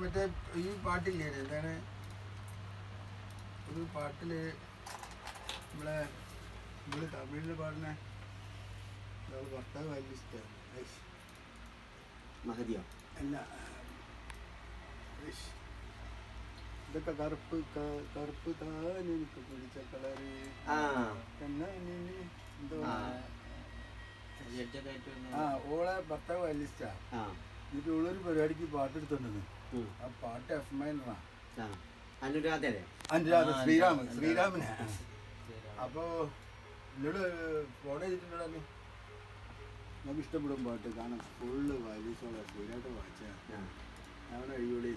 മറ്റേ ഈ പാട്ടില്ലേ എന്താണ്? ഒരു പാട്ടിൽ നമ്മളെ നമ്മൾ തമിഴിൽ പാടുന്ന ഇയാൾ ഭർത്താവ് വലിയ ഇഷ്ടമാണ് മഹതിയോ? അല്ല. ഇതൊക്കെ കറുപ്പ് കറുപ്പ് താൻ എനിക്ക് പിടിച്ച കളറ്. എന്നാ എന്തോ ആ. ഓളെ ഭർത്താവ് വലിയ ഇഷ്ടാ. എന്നിട്ട് ഓളൊരു പരിപാടിക്ക് പാട്ട് ആ പാട്ട് എഫ് മൈനറാ അനുരാധ ആ, ശ്രീരാമൻ അനുരാധ. ശ്രീരാമനെ. ശരി. അപ്പോ എന്നോട് ഫോൺ ചെയ്തിട്ടുണ്ടോ നമുക്ക് ഇഷ്ടപ്പെടും പാട്ട്. കാരണം ഫുള്ള് വായിച്ചോളാം സ്ഥിരമായിട്ട് വായിച്ച. ഞാൻ അടിപൊളി.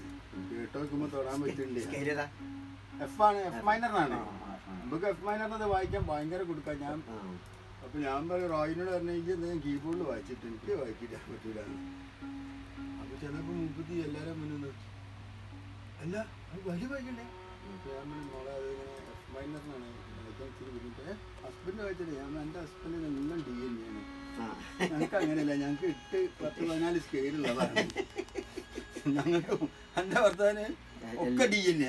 കേട്ടോ വെക്കുമ്പോ തൊടാൻ പറ്റുന്നുണ്ട്. എഫ് ആണ് എഫ് മൈനറിനാണ്. നമുക്ക് എഫ് മൈനറിനത് വായിക്കാൻ ഭയങ്കര കൊടുക്കാം. ഞാൻ അപ്പൊ ഞാൻ പറയും റോയിനോട് പറഞ്ഞെങ്കിൽ ഞാൻ കീബോർഡിൽ വായിച്ചിട്ട് എനിക്ക് വായിക്കില്ല പറ്റൂല ചിലപ്പോ മുപ്പത്തി എല്ലാരും മുന്നിൽ അല്ല അത് വലിയ അപ്പൊ ഞാൻ പറഞ്ഞു മോളെ അത് ഇങ്ങനെ എഫ് മൈനറിനാണ് വായിക്കാൻ ഇച്ചിരി ബുദ്ധിമുട്ട്. ഹസ്ബൻഡ് വായിച്ചിട്ട് ഞാൻ എന്റെ ഹസ്ബൻഡിന് എല്ലാം ഡി എൻ ആണ്. ആ. ഞങ്ങൾക്ക് അങ്ങനെയല്ല ഞങ്ങൾക്ക് എട്ട് പത്ത് പതിനാല് സ്കെയിലുള്ളതാണ് ഞങ്ങൾക്ക് എന്റെ ഭർത്താവിന് ഒക്കെ ഡി എൻ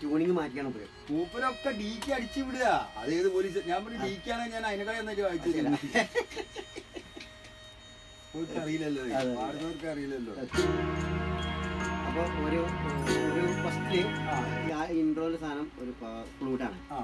ട്യൂണിങ് മാറ്റിയാണ് പോയി ഡി കെ അടിച്ചു വിടുക. അതേത് പോലീസ് ഞാൻ പറഞ്ഞു ഡിക്കാണെങ്കിൽ ഞാൻ അതിനെക്കാൾ എന്നിട്ട് വായിച്ചു അറിയില്ലല്ലോ. പാടുന്നവർക്ക് അപ്പോൾ ഒരു ഒരു ഫസ്റ്റ് ആ ഇൻട്രോയിലെ സാധനം ഒരു ഫ്ലൂട്ടാണ് ആ.